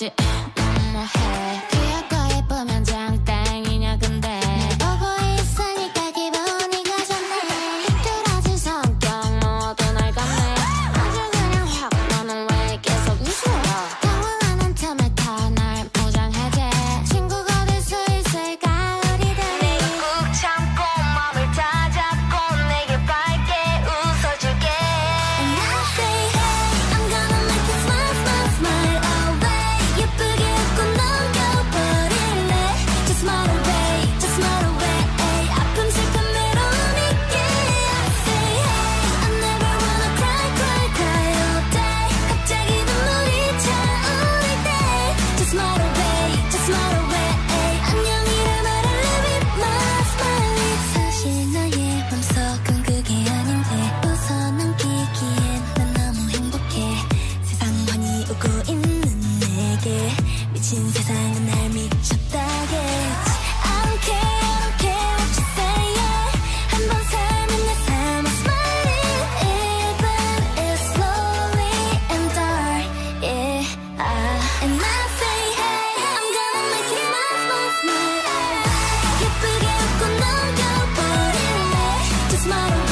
왠지 너무 해 귀에 가에 보면 잘 smile.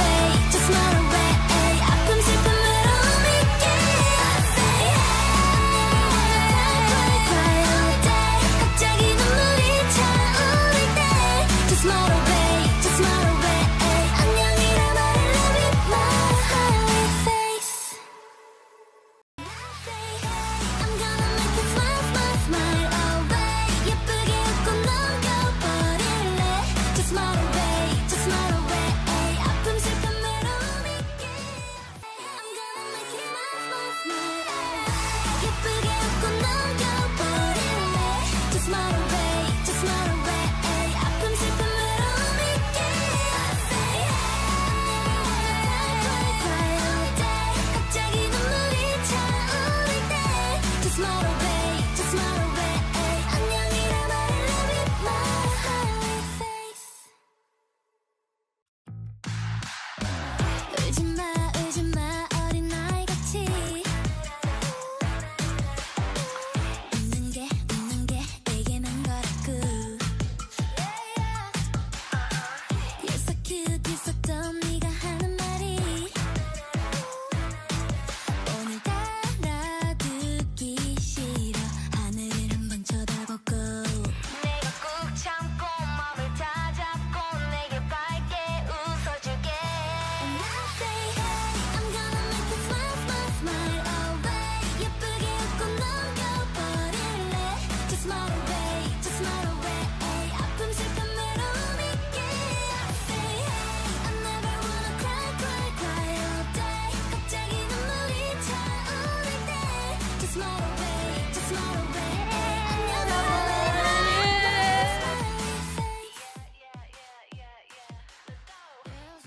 not okay.